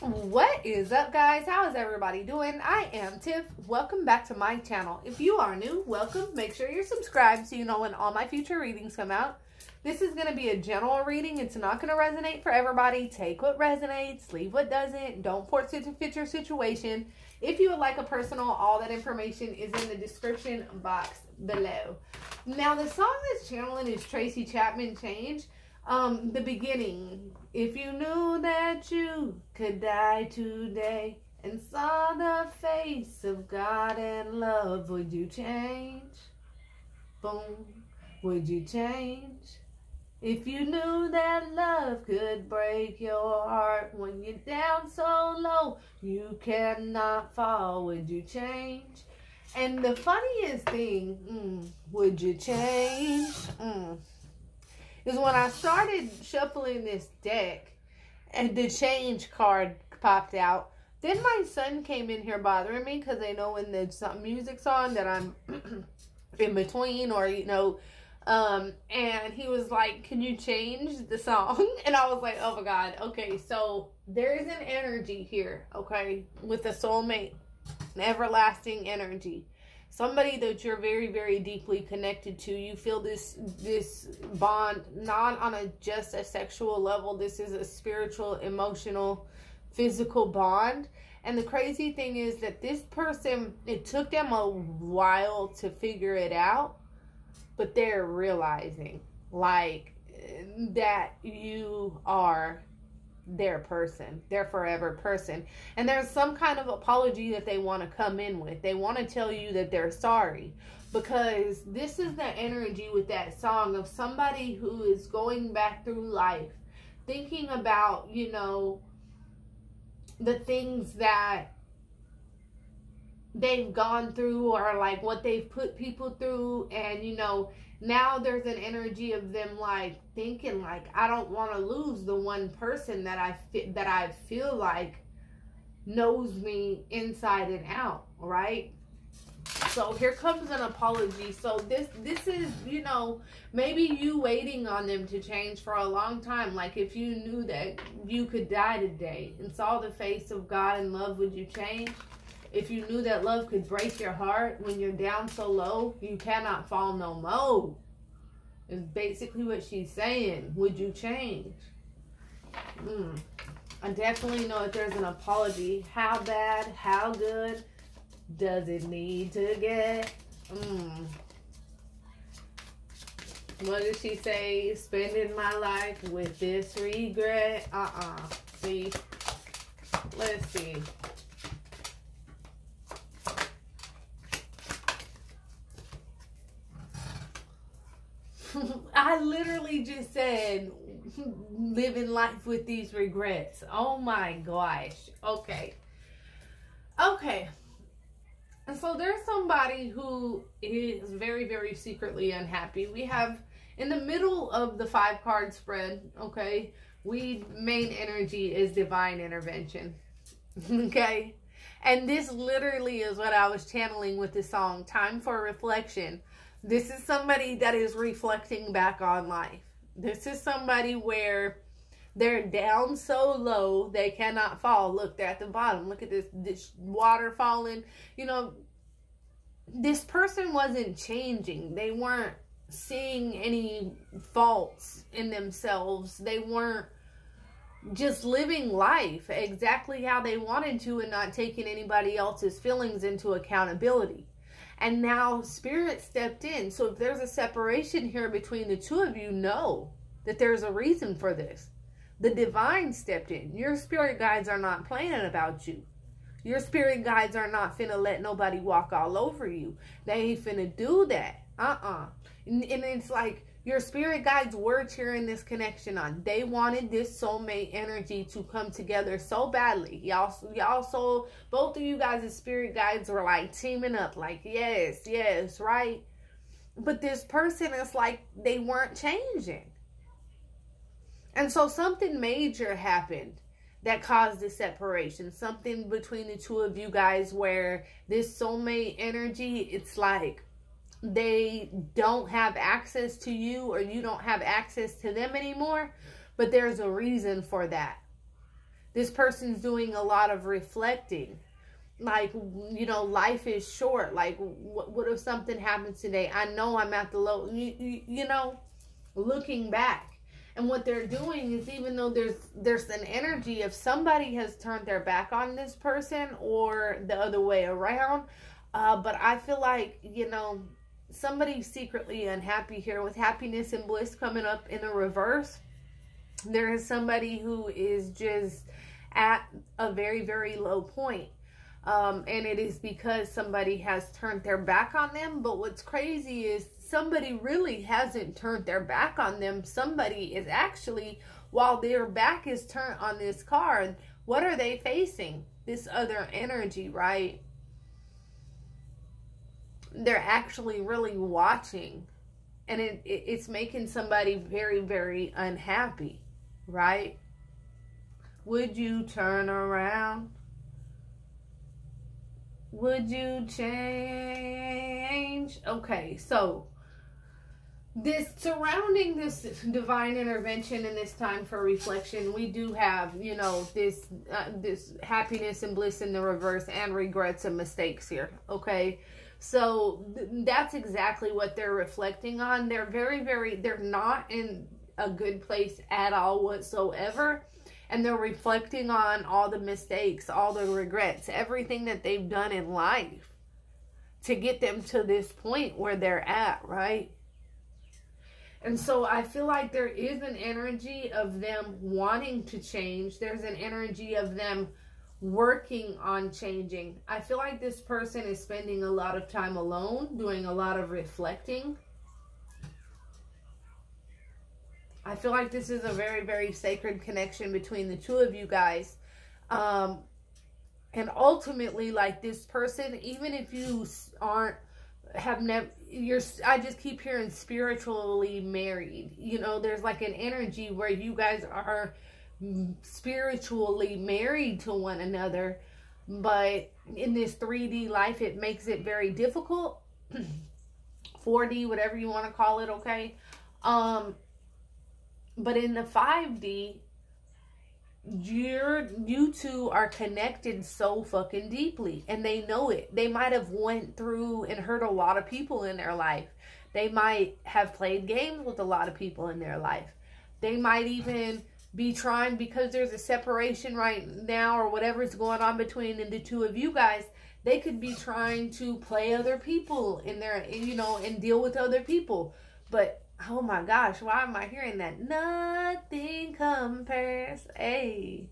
What is up, guys? How is everybody doing? I am Tiff. Welcome back to my channel. If you are new, welcome. Make sure you're subscribed so you know when all my future readings come out. This is going to be a general reading. It's not going to resonate for everybody. Take what resonates, leave what doesn't. Don't force it to fit your situation. If you would like a personal, all that information is in the description box below. Now, the song that's channeling is Tracy Chapman Change. Um, the beginning. If you knew that you could die today and saw the face of God and love, would you change? Boom. Would you change? If you knew that love could break your heart when you're down so low, you cannot fall, would you change? And the funniest thing, mm, would you change? Mm is when I started shuffling this deck and the change card popped out. Then my son came in here bothering me because they know when the music's on that I'm in between or, you know, um, and he was like, can you change the song? And I was like, oh my God. Okay. So there is an energy here. Okay. With the soulmate, an everlasting energy somebody that you're very very deeply connected to you feel this this bond not on a just a sexual level this is a spiritual emotional physical bond. And the crazy thing is that this person it took them a while to figure it out but they're realizing like that you are their person, their forever person. And there's some kind of apology that they want to come in with. They want to tell you that they're sorry because this is the energy with that song of somebody who is going back through life thinking about, you know, the things that they've gone through or like what they've put people through and you know now there's an energy of them like thinking like I don't want to lose the one person that I fit that I feel like knows me inside and out, right? So here comes an apology. So this this is, you know, maybe you waiting on them to change for a long time. Like if you knew that you could die today and saw the face of God and love, would you change? If you knew that love could break your heart when you're down so low, you cannot fall no more. Is basically what she's saying. Would you change? Mm. I definitely know if there's an apology. How bad, how good does it need to get? Mm. What did she say? Spending my life with this regret? Uh-uh. See? Let's see. I literally just said living life with these regrets. Oh my gosh. Okay. Okay. And so there's somebody who is very, very secretly unhappy. We have in the middle of the five card spread, okay, we main energy is divine intervention. okay. And this literally is what I was channeling with this song, Time for Reflection. This is somebody that is reflecting back on life. This is somebody where they're down so low they cannot fall. Look, they're at the bottom. Look at this, this water falling. You know, this person wasn't changing. They weren't seeing any faults in themselves. They weren't just living life exactly how they wanted to and not taking anybody else's feelings into accountability. And now spirit stepped in. So if there's a separation here between the two of you, know that there's a reason for this. The divine stepped in. Your spirit guides are not playing about you. Your spirit guides are not finna let nobody walk all over you. They ain't finna do that. Uh-uh. And, and it's like your spirit guides were cheering this connection on. They wanted this soulmate energy to come together so badly. Y'all, y'all so both of you guys' spirit guides were like teaming up, like, yes, yes, right? But this person is like they weren't changing. And so something major happened that caused the separation. Something between the two of you guys where this soulmate energy, it's like they don't have access to you or you don't have access to them anymore. But there's a reason for that. This person's doing a lot of reflecting. Like, you know, life is short. Like, what, what if something happens today? I know I'm at the low, you, you, you know, looking back. And what they're doing is even though there's there's an energy if somebody has turned their back on this person or the other way around, uh, but I feel like, you know, somebody's secretly unhappy here with happiness and bliss coming up in the reverse. There is somebody who is just at a very, very low point. Um, and it is because somebody has turned their back on them. But what's crazy is somebody really hasn't turned their back on them. Somebody is actually, while their back is turned on this card, what are they facing? This other energy, right? They're actually really watching. And it, it, it's making somebody very very unhappy right? Would you turn around? Would you change? Okay so this surrounding this divine intervention and this time for reflection we do have you know this uh, this happiness and bliss in the reverse and regrets and mistakes here okay so th- that's exactly what they're reflecting on. They're very, very, they're not in a good place at all whatsoever. And they're reflecting on all the mistakes, all the regrets, everything that they've done in life to get them to this point where they're at, right? And so I feel like there is an energy of them wanting to change. There's an energy of them working on changing. I feel like this person is spending a lot of time alone, doing a lot of reflecting. I feel like this is a very, very sacred connection between the two of you guys. Um, and ultimately, like this person, even if you aren't, have never, you're, I just keep hearing spiritually married. You know, there's like an energy where you guys are spiritually married to one another but in this 3D life it makes it very difficult. 4D whatever you want to call it okay? Um but in the 5D you're you two are connected so fucking deeply and they know it. They might have went through and hurt a lot of people in their life. They might have played games with a lot of people in their life. They might even be trying because there's a separation right now or whatever's going on between the two of you guys they could be trying to play other people in their you know and deal with other people. But oh my gosh why am i hearing that? Nothing compares hey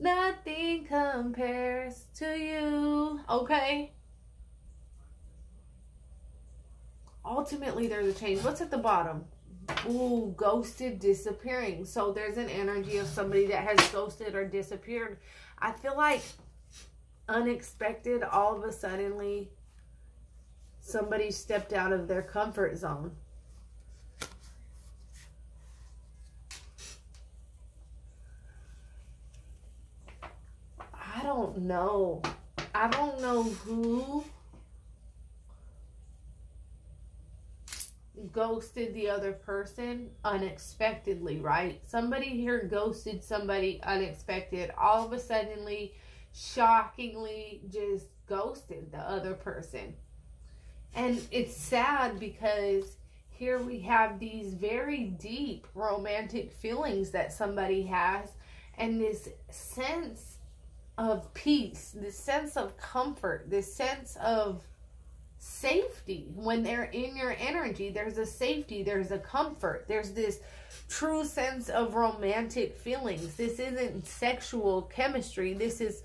nothing compares to you okay? Ultimately there's a change. What's at the bottom Ooh, ghosted, disappearing. So there's an energy of somebody that has ghosted or disappeared. I feel like unexpected, all of a suddenly, somebody stepped out of their comfort zone. I don't know. I don't know who ghosted the other person unexpectedly, right? Somebody here ghosted somebody unexpected. All of a suddenly, shockingly, just ghosted the other person. And it's sad because here we have these very deep romantic feelings that somebody has and this sense of peace, this sense of comfort, this sense of safety when they're in your energy. There's a safety, there's a comfort, there's this true sense of romantic feelings. This isn't sexual chemistry, this is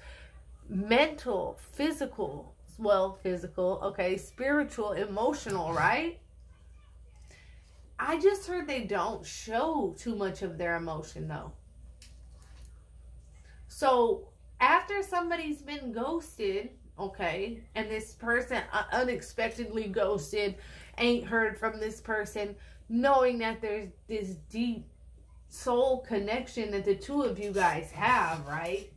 mental, physical, well, physical, okay, spiritual, emotional, right? I just heard they don't show too much of their emotion though. So after somebody's been ghosted, okay, and this person uh, unexpectedly ghosted, ain't heard from this person, knowing that there's this deep soul connection that the two of you guys have, right?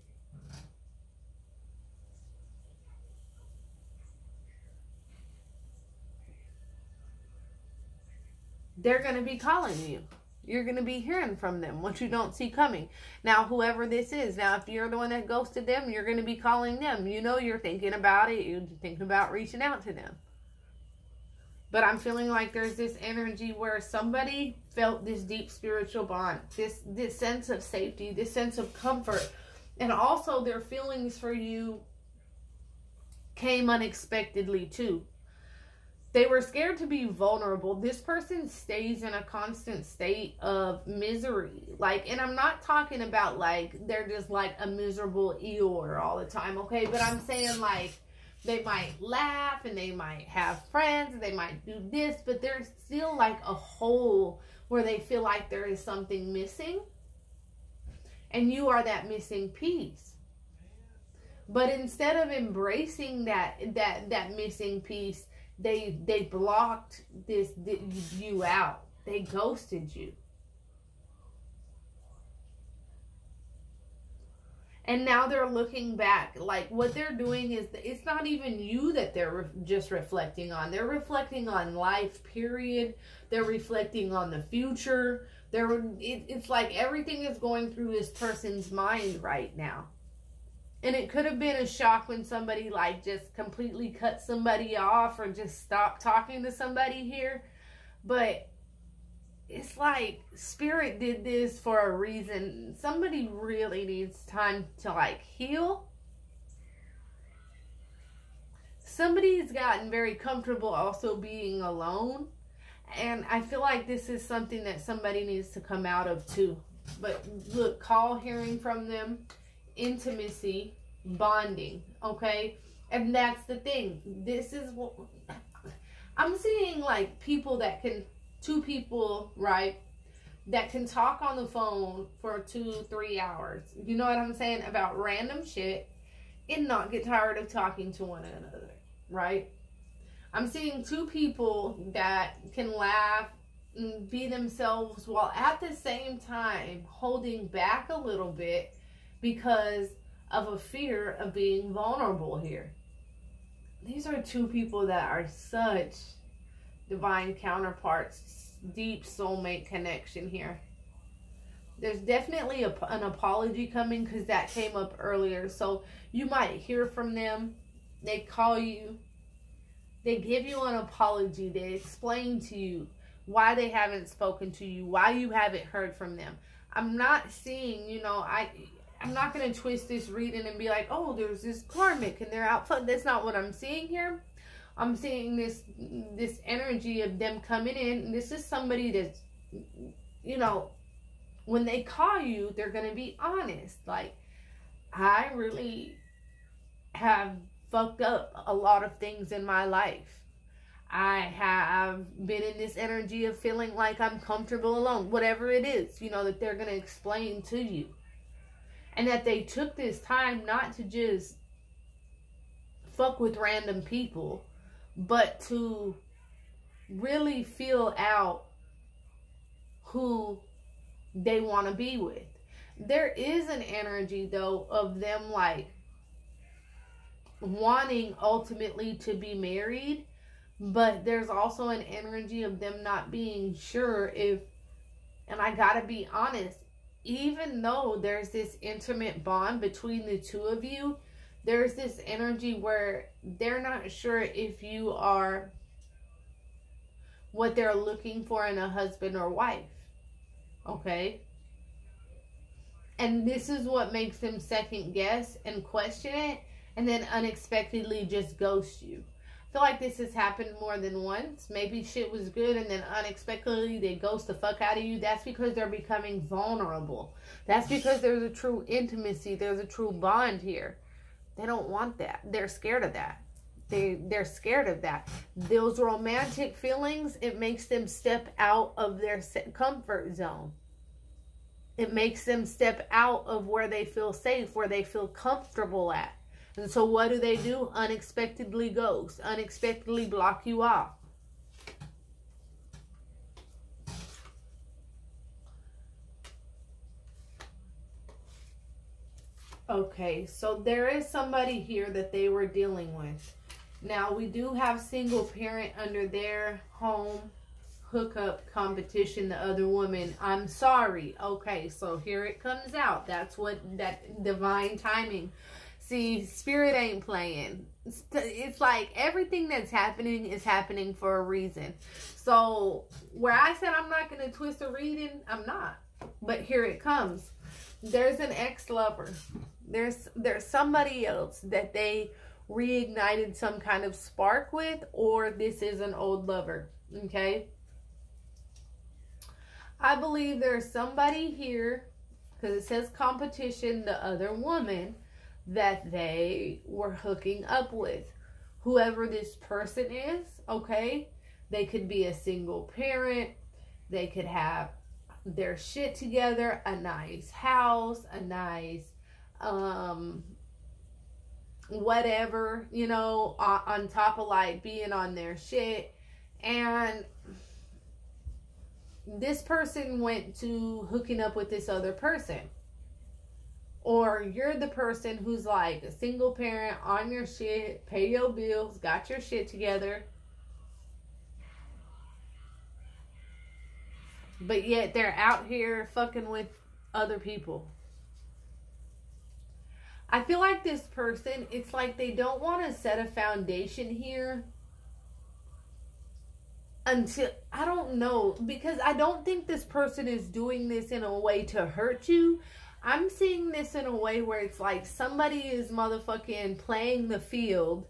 They're going to be calling you. You're going to be hearing from them what you don't see coming. Now, whoever this is, now if you're the one that ghosted them, you're going to be calling them. You know you're thinking about it. You're thinking about reaching out to them. But I'm feeling like there's this energy where somebody felt this deep spiritual bond, this this sense of safety, this sense of comfort, and also their feelings for you came unexpectedly too. They were scared to be vulnerable. This person stays in a constant state of misery. Like, and I'm not talking about like they're just like a miserable Eeyore all the time, okay? But I'm saying like they might laugh and they might have friends, they might do this, but there's still like a hole where they feel like there is something missing. And you are that missing piece. But instead of embracing that that that missing piece, they they blocked this, this you out. They ghosted you. and now they're looking back like what they're doing is it's not even you that they're re- just reflecting on they're reflecting on life period they're reflecting on the future they're it, it's like everything is going through this person's mind right now and it could have been a shock when somebody like just completely cut somebody off or just stopped talking to somebody here. But it's like spirit did this for a reason. Somebody really needs time to like heal. Somebody's gotten very comfortable also being alone. And I feel like this is something that somebody needs to come out of too. But look, call hearing from them intimacy, bonding, okay? And that's the thing. This is what I'm seeing like people that can two people, right? That can talk on the phone for two, three hours. You know what I'm saying? About random shit and not get tired of talking to one another, right? I'm seeing two people that can laugh and be themselves while at the same time holding back a little bit because of a fear of being vulnerable here. These are two people that are such divine counterparts, deep soulmate connection here. There's definitely a, an apology coming because that came up earlier. So you might hear from them. They call you. They give you an apology. They explain to you why they haven't spoken to you, why you haven't heard from them. I'm not seeing, you know, I I'm not going to twist this reading and be like, oh, there's this karmic and they're out. That's not what I'm seeing here. I'm seeing this this energy of them coming in. This is somebody that's, you know, when they call you, they're going to be honest. Like, I really have fucked up a lot of things in my life. I have been in this energy of feeling like I'm comfortable alone. Whatever it is, you know, that they're going to explain to you and that they took this time not to just fuck with random people, but to really feel out who they want to be with. There is an energy though of them like wanting ultimately to be married, but there's also an energy of them not being sure if and I got to be honest, even though there's this intimate bond between the two of you, there's this energy where they're not sure if you are what they're looking for in a husband or wife. Okay? And this is what makes them second guess and question it and then unexpectedly just ghost you feel like this has happened more than once. Maybe shit was good and then unexpectedly they ghost the fuck out of you. That's because they're becoming vulnerable. That's because there's a true intimacy. There's a true bond here. They don't want that. They're scared of that. They they're scared of that. Those romantic feelings, it makes them step out of their comfort zone. It makes them step out of where they feel safe, where they feel comfortable at. And so what do they do? Unexpectedly ghost, unexpectedly block you off. Okay, so there is somebody here that they were dealing with. Now, we do have single parent under their home hookup competition, the other woman. I'm sorry. Okay, so here it comes out. That's what that divine timing. See, spirit ain't playing. It's like everything that's happening is happening for a reason. So, where I said I'm not going to twist a reading, I'm not. But here it comes. There's an ex-lover. There's there's somebody else that they reignited some kind of spark with or this is an old lover. Okay? I believe there's somebody here because it says competition, the other woman that they were hooking up with. Whoever this person is, okay? They could be a single parent. They could have their shit together, a nice house, a nice um whatever, you know, on top of like being on their shit. And this person went to hooking up with this other person or you're the person who's like a single parent on your shit, pay your bills, got your shit together. But yet they're out here fucking with other people. I feel like this person, it's like they don't want to set a foundation here until I don't know because I don't think this person is doing this in a way to hurt you. I'm seeing this in a way where it's like somebody is motherfucking playing the field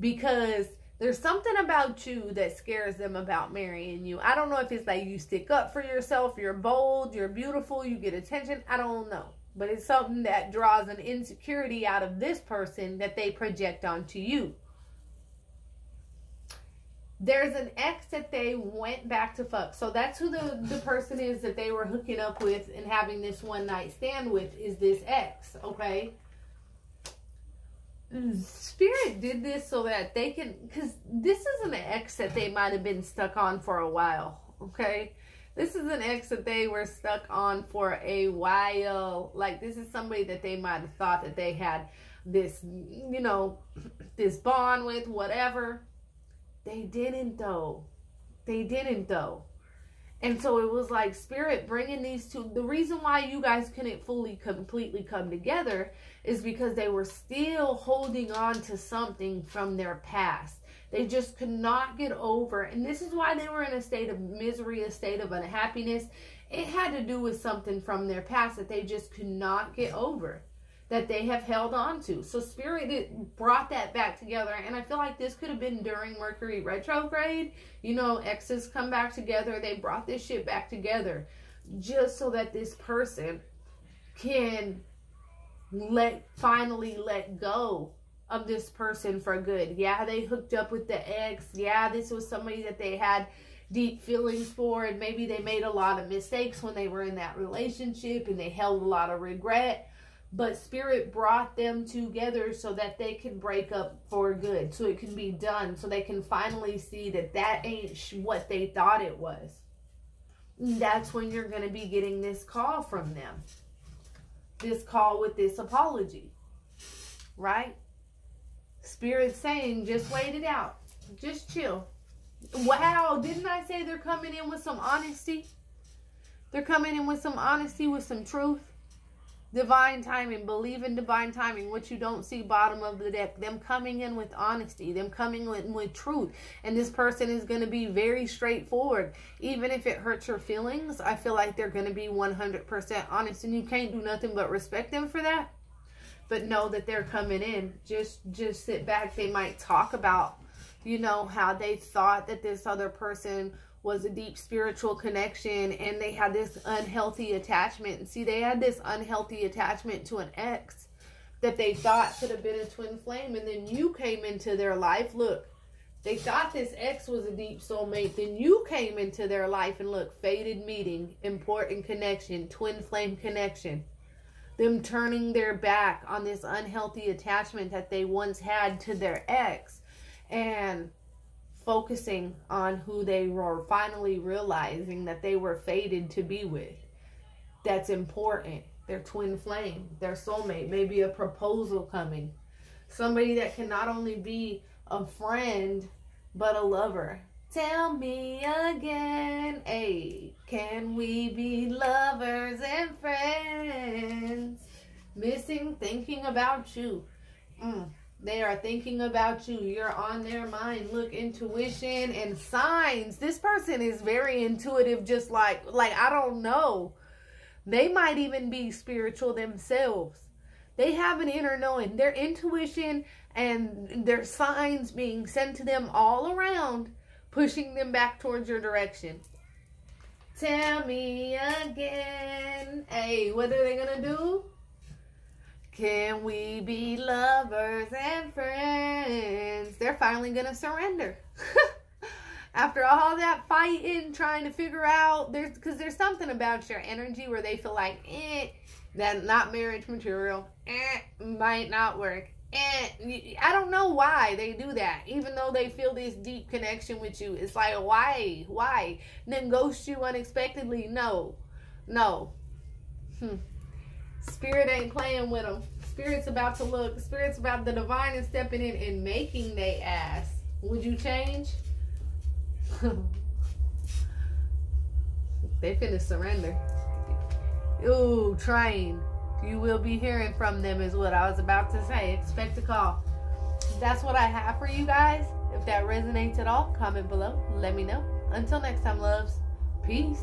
because there's something about you that scares them about marrying you. I don't know if it's like you stick up for yourself, you're bold, you're beautiful, you get attention. I don't know. But it's something that draws an insecurity out of this person that they project onto you there's an ex that they went back to fuck. So that's who the, the person is that they were hooking up with and having this one night stand with is this ex, okay? Mm. Spirit did this so that they can, because this is an ex that they might have been stuck on for a while, okay? This is an ex that they were stuck on for a while. Like, this is somebody that they might have thought that they had this, you know, this bond with, whatever they didn't though. They didn't though. And so it was like spirit bringing these two. The reason why you guys couldn't fully, completely come together is because they were still holding on to something from their past. They just could not get over. And this is why they were in a state of misery, a state of unhappiness. It had to do with something from their past that they just could not get over that they have held on to. So Spirit brought that back together. And I feel like this could have been during Mercury retrograde. You know, exes come back together. They brought this shit back together just so that this person can let finally let go of this person for good. Yeah, they hooked up with the ex. Yeah, this was somebody that they had deep feelings for and maybe they made a lot of mistakes when they were in that relationship and they held a lot of regret but spirit brought them together so that they can break up for good so it can be done so they can finally see that that ain't what they thought it was. That's when you're going to be getting this call from them. This call with this apology. Right? Spirit saying just wait it out. Just chill. Wow didn't i say they're coming in with some honesty? They're coming in with some honesty with some truth divine timing believe in divine timing what you don't see bottom of the deck them coming in with honesty them coming in with truth. And this person is going to be very straightforward. Even if it hurts your feelings i feel like they're going to be 100% honest and you can't do nothing but respect them for that. But know that they're coming in. Just just sit back. They might talk about you know how they thought that this other person was a deep spiritual connection and they had this unhealthy attachment. See, they had this unhealthy attachment to an ex that they thought could have been a twin flame. And then you came into their life. Look, they thought this ex was a deep soulmate. Then you came into their life and look, fated meeting, important connection, twin flame connection. Them turning their back on this unhealthy attachment that they once had to their ex. And focusing on who they were finally realizing that they were fated to be with. That's important. Their twin flame, their soulmate, maybe a proposal coming. Somebody that can not only be a friend, but a lover. Tell me again, hey, can we be lovers and friends? Missing thinking about you. Mm, they are thinking about you. You're on their mind. Look, intuition and signs. This person is very intuitive, just like, like, I don't know. They might even be spiritual themselves. They have an inner knowing. Their intuition and their signs being sent to them all around pushing them back towards your direction. Tell me again. Hey, what are they going to do? Can we be lovers and friends? They're finally going to surrender. After all that fighting, trying to figure out, there's because there's something about your energy where they feel like, eh, that not marriage material, eh, might not work. And I don't know why they do that, even though they feel this deep connection with you. It's like, why? Why? And then ghost you unexpectedly? No. No. Hmm. Spirit ain't playing with them. Spirit's about to look. Spirit's about the divine is stepping in and making they ass. Would you change? they finna surrender. Ooh, train you will be hearing from them is what I was about to say. Expect a call. That's what I have for you guys. If that resonates at all, comment below. Let me know. Until next time, loves. Peace.